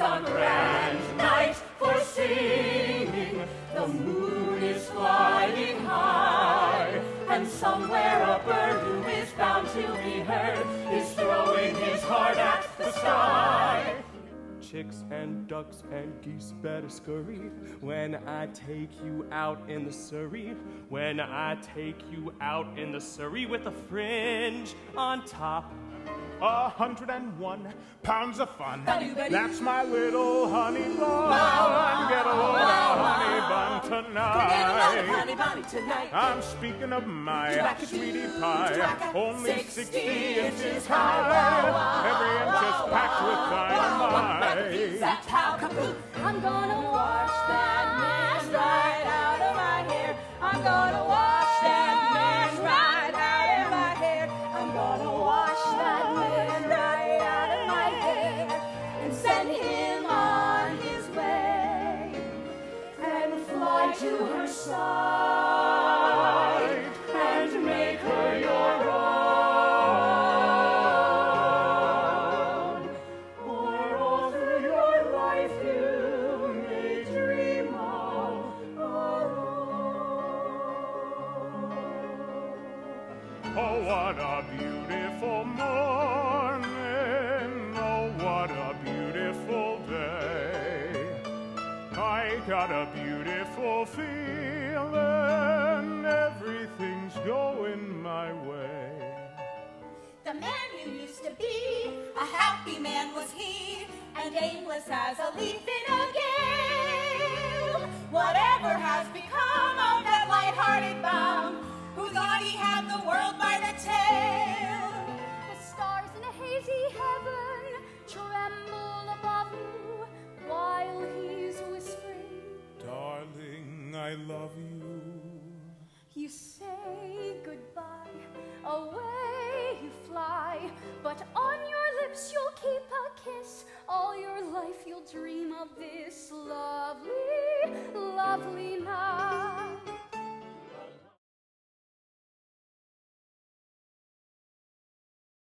A grand night for singing. The moon is flying high, and somewhere a bird who is bound to be heard is throwing his heart at the sky. Chicks and ducks and geese better scurry when I take you out in the Surrey. When I take you out in the Surrey with a fringe on top. A hundred and one pounds of fun. That's my little honey bun. Get a load of honey bun tonight. I'm speaking of my sweetie pie, only 60 60 inches high. Every inch is packed with dynamite. That's how kaput. I'm gonna wash that to her side and make her your own. Or all through your life you may dream of our Oh, what a beautiful morning. Oh, what a beautiful day. I got a beautiful feeling. Everything's going my way. The man you used to be, a happy man was he, and aimless as a leaf in a gale. Whatever has become I love you. You say goodbye, away you fly, but on your lips you'll keep a kiss. All your life you'll dream of this lovely